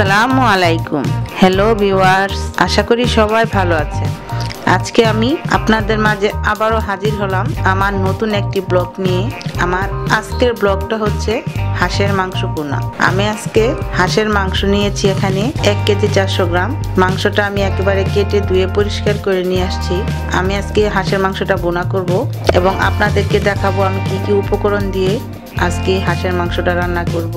আসসালামু আলাইকুম। Hello viewers আশা করি সবাই ভালো আছে আজকে আমি আপনাদের মাঝে আবারও হাজির হলাম আমার নতুন একটি ব্লগ নিয়ে। আমার আজকের ব্লগটা হচ্ছে হাঁসের মাংস পোনা। আমি আজকে হাঁসের মাংস নিয়েছি এখানে এক কেজি চারশো গ্রাম। মাংসটা আমি একেবারে কেটে ধুয়ে পরিষ্কার করে নিয়ে আসছি। আমি আজকে হাঁসের মাংসটা বোনা করব এবং আপনাদেরকে দেখাবো আমি কি কি উপকরণ দিয়ে আজকে হাঁসের মাংসটা রান্না করব।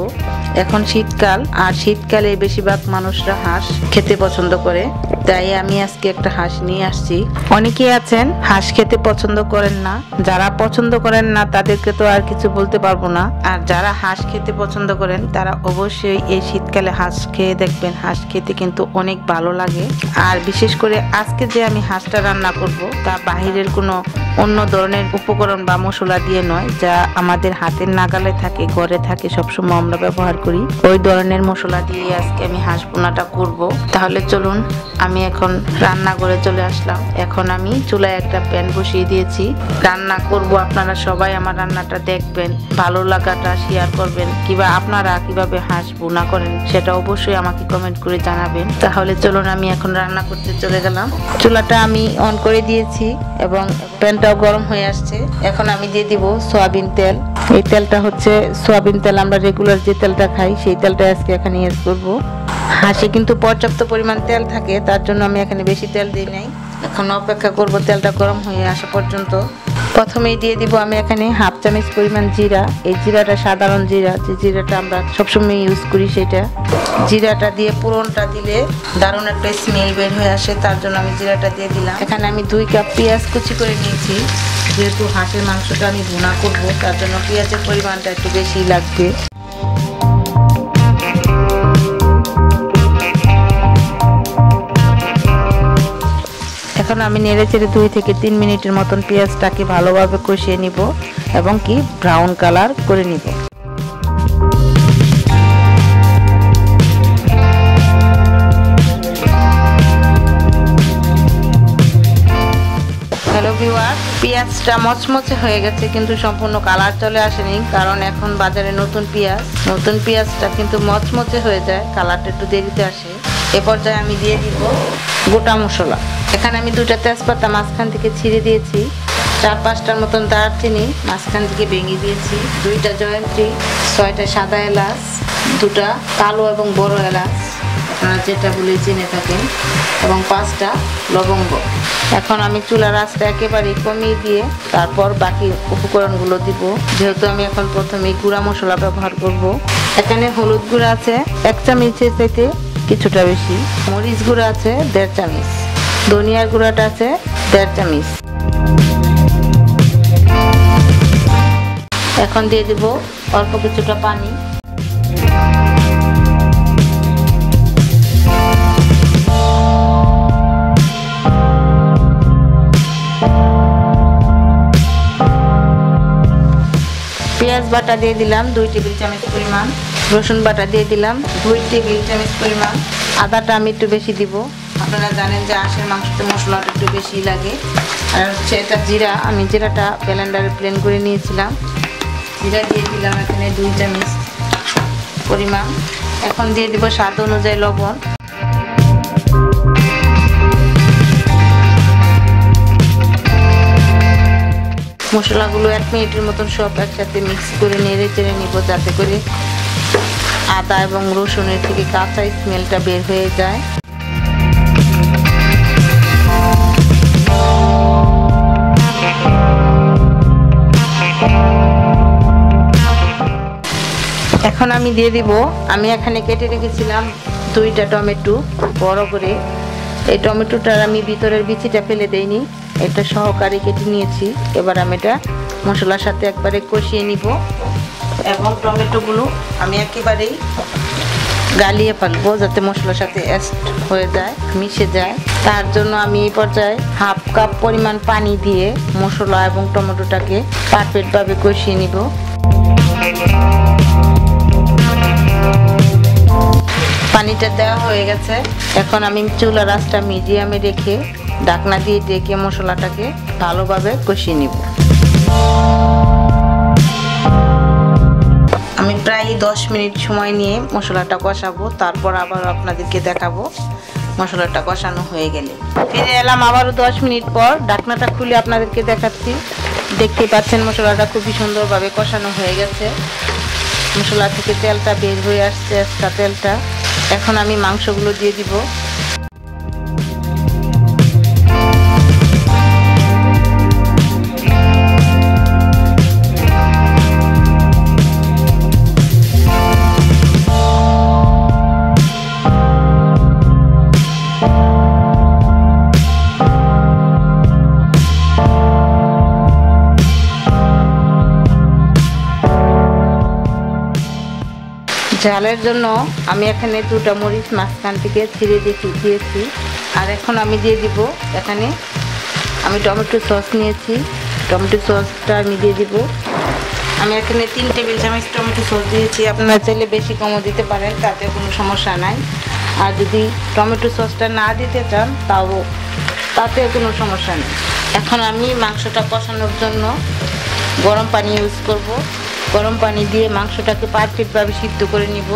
এখন শীতকাল, আর শীতকালে বেশিরভাগ মানুষরা হাঁস খেতে পছন্দ করে। তাই আমি আজকে একটা হাঁস নিয়ে আসছি। অনেকেই আছেন, হাঁস খেতে পছন্দ করেন না। যারা পছন্দ করেন না, তাদেরকে তো আর কিছু বলতে পারব না। আর যারা হাঁস খেতে পছন্দ করেন, তারা অবশ্যই এই শীতকালে হাঁস খেয়ে দেখবেন। হাঁস খেতে কিন্তু অনেক ভালো লাগে। আর বিশেষ করে আজকে যে আমি হাঁসটা রান্না করব, তা বাহিরের কোনো অন্য ধরনের উপকরণ বা মশলা দিয়ে নয়, যা আমাদের হাতের নাগালে থাকে, ঘরে থাকে, সবসময় আমরা ব্যবহার করি। ওই ধরনের মশলা দিয়ে আজকে আমি হাঁস বোনাটা করব। তাহলে চলুন, আমি এখন রান্না করে চলে আসলাম। এখন আমি চুলায় একটা প্যান বসিয়ে দিয়েছি। রান্না করব আপনারা সবাই আমার রান্নাটা দেখবেন, ভালো লাগাটা শেয়ার করবেন, কিবা আপনারা কীভাবে হাঁস বোনা করেন সেটা অবশ্যই আমাকে কমেন্ট করে জানাবেন। তাহলে চলুন আমি এখন রান্না করতে চলে গেলাম। চুলাটা আমি অন করে দিয়েছি এবং প্যানটাও গরম হয়ে আসছে। এখন আমি দিয়ে দিব সয়াবিন তেল। এই তেলটা হচ্ছে সয়াবিন তেল, আমরা রেগুলার যে তেলটা খাই সেই তেলটা আজকে এখানে ইউজ করব। হাঁসে কিন্তু পর্যাপ্ত পরিমাণ তেল থাকে, তার জন্য আমি এখানে বেশি তেল দিই নাই। এখন অপেক্ষা করব তেলটা গরম হয়ে আসা পর্যন্ত। প্রথমেই দিয়ে দিব আমি এখানে হাফ চামচ পরিমাণ জিরা। এই জিরাটা সাধারণ জিরা, যে জিরাটা আমরা সবসময় ইউজ করি সেটা। জিরাটা দিয়ে পুরনটা দিলে দারুণ একটা স্মেল বের হয়ে আসে, তার জন্য আমি জিরাটা দিয়ে দিলাম। এখানে আমি দুই কাপ পেঁয়াজ কুচি করে নিয়েছি। যেহেতু হাঁসের মাংসটা আমি ভুনা করব, তার জন্য পেঁয়াজের পরিমাণটা একটু বেশি লাগবে। এখন আমি নেড়ে চেড়ে দুই থেকে তিন মিনিটের মতন পেঁয়াজটাকে ভালোভাবে কষিয়ে নিব এবং কি ব্রাউন কালার করে নিব। পেঁয়াজটা মচমচে হয়ে গেছে কিন্তু সম্পূর্ণ কালার চলে আসেনি, কারণ এখন বাজারে নতুন পেঁয়াজ। নতুন পেঁয়াজটা কিন্তু মচমচে হয়ে যায় কালারটা একটু দেরিতে আসে। এ পর্যায়ে আমি দিয়ে দিব গোটা মশলা। এখানে আমি দুটা তেজপাতা মাঝখান থেকে ছিঁড়ে দিয়েছি। চার পাঁচটার মতন দারচিনি মাঝখান থেকে ভেঙে দিয়েছি। দুইটা জয়ন্ত্রী ছয়টা সাদা এলাচ, দুটা কালো এবং বড় এলাচ। আপনারা যেটা বলে চিনে থাকেন। এবং পাঁচটা লবঙ্গ। এখন আমি চুলার আঁচটা একেবারে কমিয়ে দিয়ে তারপর বাকি উপকরণগুলো দিব। যেহেতু আমি এখন প্রথমে গুঁড়া মশলা ব্যবহার করব। এখানে হলুদ গুঁড়া আছে, এক চামচের চাইতে কিছুটা বেশি। মরিচ গুঁড়া আছে, দেড় চামচ। ধনিয়ার গুঁড়াটা আছে, দেড় চামচ। এখন দিয়ে দিব অল্প কিছুটা পানি। পেঁয়াজ বাটা দিয়ে দিলাম দুই টেবিল চামচ পরিমাণ। রসুন বাটা দিয়ে দিলাম দুই টেবিল চামচ পরিমাণ। আদাটা আমি একটু বেশি দিব। আপনারা জানেন যে আঁশের মাংসতে মশলাটা একটু বেশি লাগে। আর হচ্ছে এটা জিরা, আমি জিরাটা ব্লেন্ডারে প্লেন করে নিয়েছিলাম। জিরা দিয়ে দিলাম এখানে দুই চামচ পরিমাণ। এখন দিয়ে দিব স্বাদ অনুযায়ী লবণ। মশলাগুলো এক মিনিটের মতন সব একসাথে মিক্স করে নেড়ে চেড়ে নিব যাতে করে আদা এবং রসুনের থেকে কাঁচা স্মেলটা বের হয়ে যায়। এখন আমি দিয়ে দিব। আমি এখানে কেটে রেখেছিলাম দুইটা টমেটো বড় করে। এই টমেটোটার আমি ভিতরের বিচিটা ফেলে দেইনি। এটা সহকারে কেটে নিয়েছি। এবার আমি এটা মশলার সাথে একবারে কষিয়ে নিব। এবং টমেটোগুলো আমি একেবারেই গালিয়ে ফেলব যাতে মশলার সাথে অ্যাস্ট হয়ে যায়, মিশে যায়। তার জন্য আমি এই পর্যায়ে হাফ কাপ পরিমাণ পানি দিয়ে মশলা এবং টমেটোটাকে পারফেক্টভাবে কষিয়ে নিব। পানিটা দেওয়া হয়ে গেছে। এখন আমি চুলার আঁচটা মিডিয়ামে রেখে ডাকনা দিয়ে ডেকে মশলাটাকে ভালোভাবে কষিয়ে নিব। আমি প্রায় দশ মিনিট সময় নিয়ে মশলাটা কষাবো, তারপর আবার আপনাদেরকে দেখাবো মশলাটা কষানো হয়ে গেলে। ফিরে এলাম আবারও দশ মিনিট পর ডাকনাটা খুলে আপনাদেরকে দেখাচ্ছি। দেখতে পাচ্ছেন মশলাটা খুবই সুন্দরভাবে কষানো হয়ে গেছে। মশলা থেকে তেলটা বের হয়ে আসছে, এক্সট্রা তেলটা। এখন আমি মাংসগুলো দিয়ে দিব। ঝালের জন্য আমি এখানে দুটা মরিচ মাঝখান থেকে ছিঁড়ে দেখি দিয়েছি। আর এখন আমি দিয়ে দিব এখানে আমি টমেটো সস নিয়েছি। টমেটো সসটা আমি দিয়ে দিব। আমি এখানে তিন টেবিল চামচ টমেটো সস দিয়েছি। আপনারা চাইলে বেশি কমও দিতে পারেন, তাতে কোনো সমস্যা নাই। আর যদি টমেটো সসটা না দিতে চান, তাও তাতে কোনো সমস্যা নেই। এখন আমি মাংসটা কষানোর জন্য গরম পানি ইউজ করব। গরম পানি দিয়ে মাংসটাকে পারফেক্টভাবে সিদ্ধ করে নিব।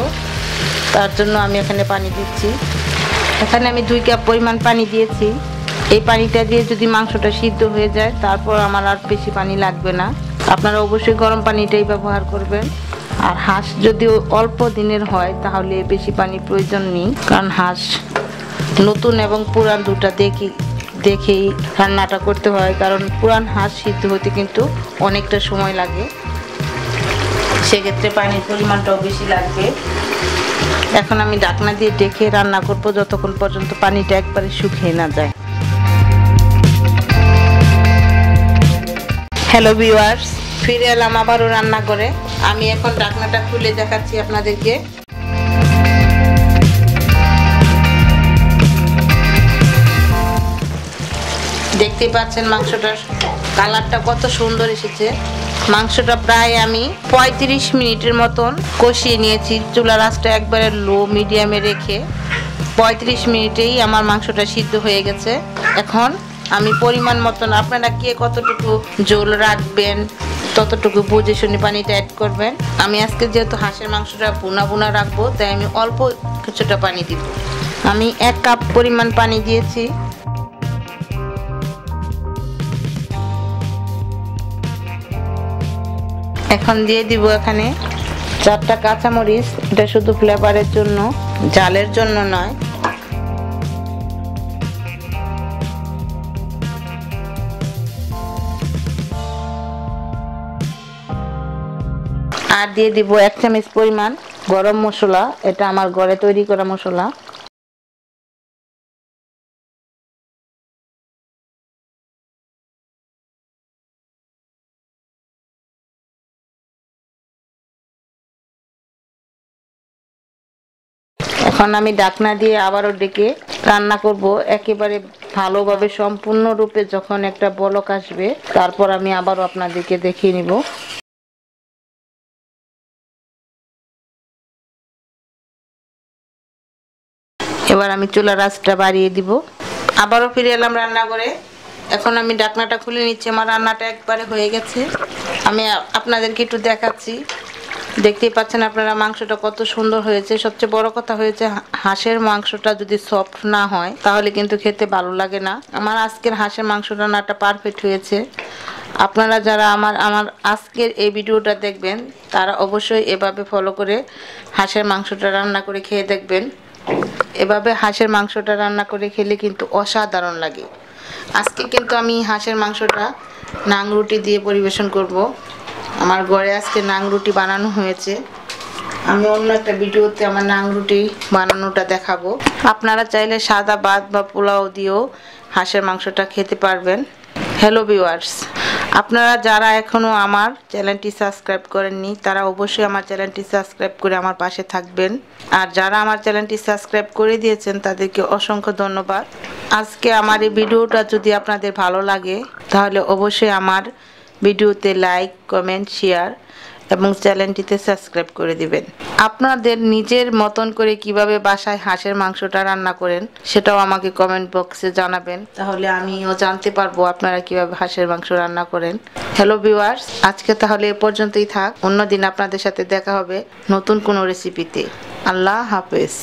তার জন্য আমি এখানে পানি দিচ্ছি। এখানে আমি দুই কাপ পরিমাণ পানি দিয়েছি। এই পানিটা দিয়ে যদি মাংসটা সিদ্ধ হয়ে যায়, তারপর আমার আর বেশি পানি লাগবে না। আপনারা অবশ্যই গরম পানিটাই ব্যবহার করবেন। আর হাঁস যদি অল্প দিনের হয়, তাহলে বেশি পানি প্রয়োজন নেই। কারণ হাঁস নতুন এবং পুরান দুটা দেখি, দেখেই রান্নাটা করতে হয়। কারণ পুরান হাঁস সিদ্ধ হতে কিন্তু অনেকটা সময় লাগে। সেক্ষেত্রে পানির পরিমাণটাও বেশি লাগবে। এখন আমি ডাকনা দিয়ে ডেকে রান্না করব যতক্ষণ পর্যন্ত পানিটা একবারে শুকিয়ে না যায়। হ্যালো ভিউয়ার্স ফিরে এলাম আবারও রান্না করে আমি এখন ডাকনাটা খুলে দেখাচ্ছি আপনাদেরকে। দেখতেই পাচ্ছেন মাংসটার কালারটা কত সুন্দর এসেছে। মাংসটা প্রায় আমি পঁয়ত্রিশ মিনিটের মতন কষিয়ে নিয়েছি। চুলার আঁচটা একবারে লো মিডিয়ামে রেখে পঁয়ত্রিশ মিনিটেই আমার মাংসটা সিদ্ধ হয়ে গেছে। এখন আমি পরিমাণ মতন আপনারা কে কতটুকু জল রাখবেন, ততটুকু বুঝে শুনে পানিটা অ্যাড করবেন। আমি আজকে যেহেতু হাঁসের মাংসটা বুনা বুনা রাখব, তাই আমি অল্প কিছুটা পানি দিব। আমি এক কাপ পরিমাণ পানি দিয়েছি। এখন দিয়ে দিব এখানে চারটা কাঁচামরিচ। এটা শুধু ফ্লেভারের জন্য, জালের জন্য নয়। আর দিয়ে দিব এক চামচ পরিমাণ গরম মশলা। এটা আমার ঘরে তৈরি করা মশলা। এখন আমি ডাকনা দিয়ে আবারও ডেকে রান্না করব। একেবারে ভালোভাবে, সম্পূর্ণরূপে যখন একটা বলক আসবে, তারপর আমি আবারও আপনাদেরকে দেখিয়ে নিব। এবার আমি চুলার আঁচটা বাড়িয়ে দিব। আবারও ফিরে এলাম রান্না করে এখন আমি ডাকনাটা খুলে নিচ্ছি। আমার রান্নাটা একবারে হয়ে গেছে। আমি আপনাদেরকে একটু দেখাচ্ছি। দেখতেই পাচ্ছেন আপনারা মাংসটা কত সুন্দর হয়েছে। সবচেয়ে বড় কথা হয়েছে হাঁসের মাংসটা যদি সফট না হয়, তাহলে কিন্তু খেতে ভালো লাগে না। আমার আজকের হাঁসের মাংস রান্নাটা পারফেক্ট হয়েছে। আপনারা যারা আমার আমার আজকের এই ভিডিওটা দেখবেন, তারা অবশ্যই এভাবে ফলো করে হাঁসের মাংসটা রান্না করে খেয়ে দেখবেন। এভাবে হাঁসের মাংসটা রান্না করে খেলে কিন্তু অসাধারণ লাগে। আজকে কিন্তু আমি হাঁসের মাংসটা নাং রুটি দিয়ে পরিবেশন করব। আমার ঘরে আজকে নাং রুটি বানানো হয়েছে। আমি অন্য একটা ভিডিওতে আমার নাং রুটি বানানোটা দেখাবো। আপনারা চাইলে সাদা ভাত বা পোলাও দিয়েও হাঁসের মাংসটা খেতে পারবেন। হ্যালো ভিউয়ার্স আপনারা যারা এখনও আমার চ্যানেলটি সাবস্ক্রাইব করেননি, তারা অবশ্যই আমার চ্যানেলটি সাবস্ক্রাইব করে আমার পাশে থাকবেন। আর যারা আমার চ্যানেলটি সাবস্ক্রাইব করে দিয়েছেন, তাদেরকে অসংখ্য ধন্যবাদ। আজকে আমার এই ভিডিওটা যদি আপনাদের ভালো লাগে, তাহলে অবশ্যই আমার ভিডিওতে লাইক, কমেন্ট, শেয়ার এবং চ্যানেলটিতে সাবস্ক্রাইব করে দিবেন। আপনাদের নিজের মতন করে কীভাবে বাসায় হাঁসের মাংসটা রান্না করেন, সেটাও আমাকে কমেন্ট বক্সে জানাবেন। তাহলে আমিও জানতে পারব আপনারা কীভাবে হাঁসের মাংস রান্না করেন। হ্যালো ভিউয়ার্স, আজকে তাহলে এ পর্যন্তই থাক। অন্যদিন আপনাদের সাথে দেখা হবে নতুন কোনো রেসিপিতে। আল্লাহ হাফেজ।